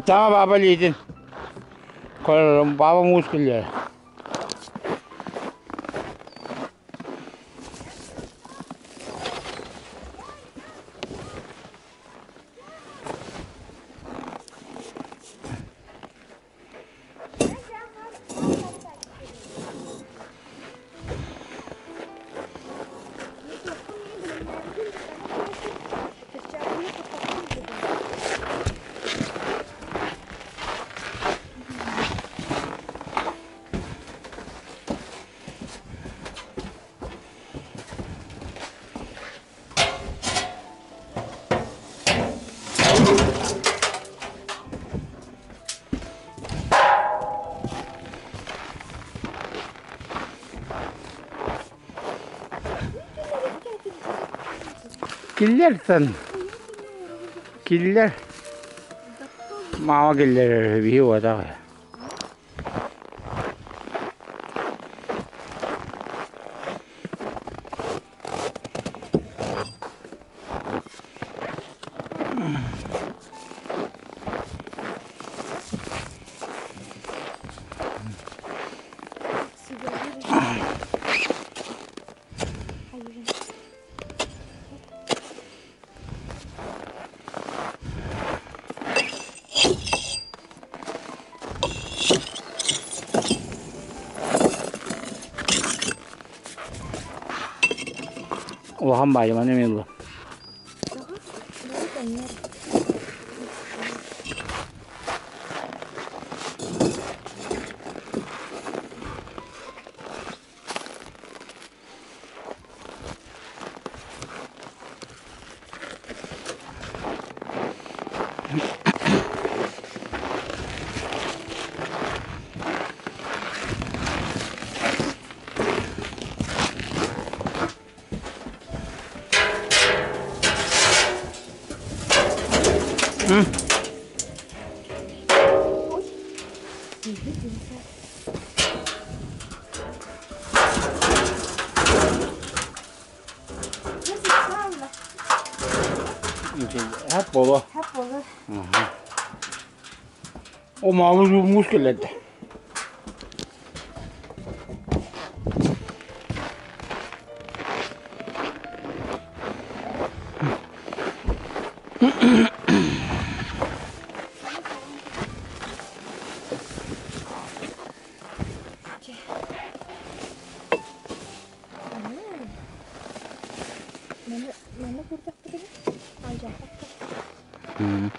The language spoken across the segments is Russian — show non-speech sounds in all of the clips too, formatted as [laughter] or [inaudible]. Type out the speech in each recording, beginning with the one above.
Tamam baba lidin. Kolum baba muskuller. Killerden. Killer. Mama killer bir vada. Sigara Waham ba yaman emil. Hep olur. Hep olur. Hı hı. O mavi yumruğu kirletti. Mama burada burada. Alacak. Hmm.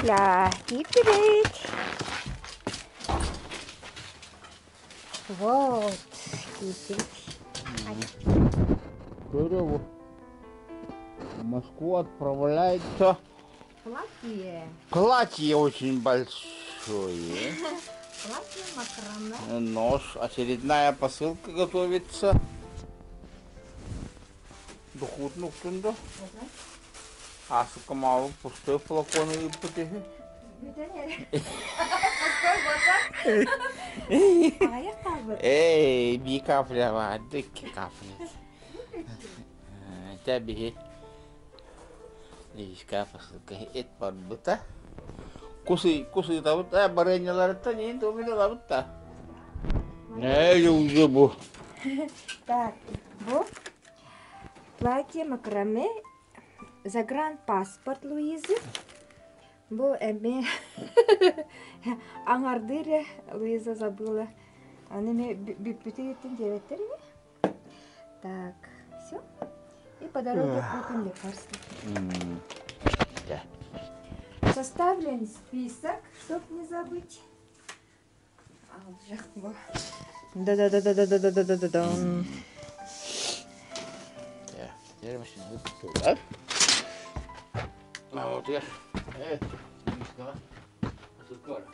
цыплят и прыть. Вот, китель. Кирилл в Москву отправляется платье. Платье очень большое. Платье макроне. Э, нож. Очередная посылка готовится. Духутнув тунду. Ага. Assim como o postou, colocou no poder. Ei, bir kafle vardı iki kafle. Tabii değiş kafası et var buta. Kusi kusi tavut da baranyalar da neyin domino tavut da. Ne yüzü bu? Bak bu. Платье macramê. Загранпаспорт Луизы. Bu эме аңардыре Луиза забыла. Они мне бюпютейтин деветтер Так, все. И по дороге купим лекарства. Да. Составлен список, чтоб не забыть. Алжах bu. Да-да-да-да-да-да-да-да-да. Да, да. Nauhoitaja. Hei. Mistä? Asut tuolla.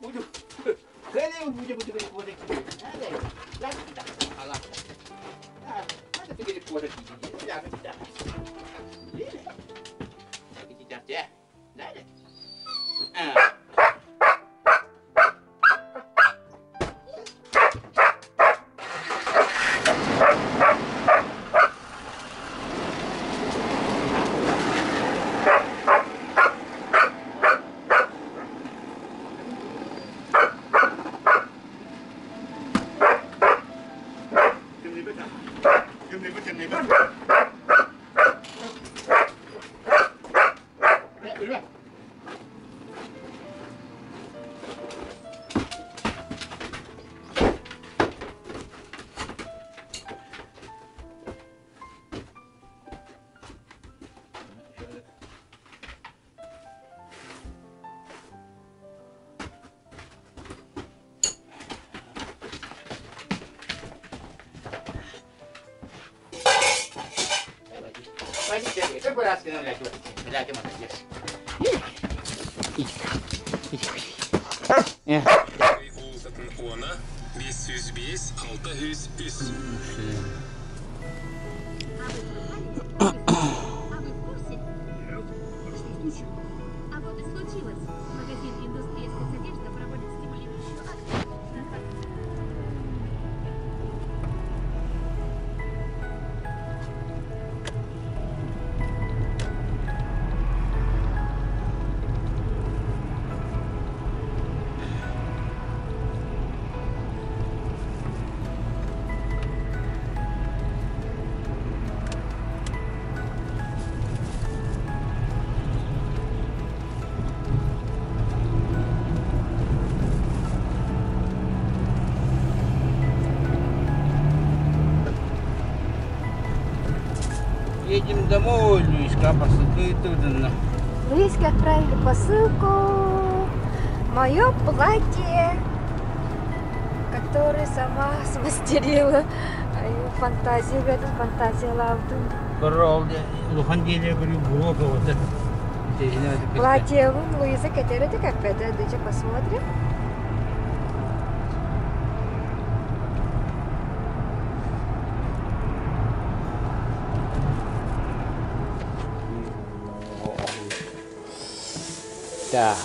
Muidu. Kele on muidu muidu muidu kuitenkin. Älä. Lähti tästä. Ala. Lähti. Mä tästä pidin kuitenkin. Jäämme tähän. 힘내고 힘내고 힘내고 Hvis hus bis, halte hus buss. Едем домой, Люська, посылка туда. Луиске отправили посылку. Мое платье, которое сама [laughs] смастерила. Ай, Фантазия, это фантазия лавду. Королде, Луханделия, говорю, Бурокова, вот это. Платье Луиза Катера, ты как это, доча, посмотрим. Так.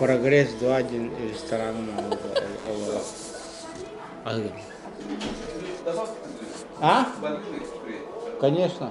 Прогресс 2.1 ресторан А? Конечно.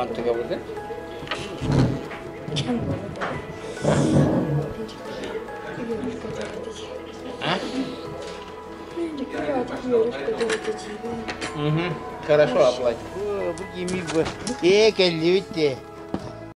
Mantık. А? Угу. Хорошо оплатить. О, будь миг бы. Э, калюте.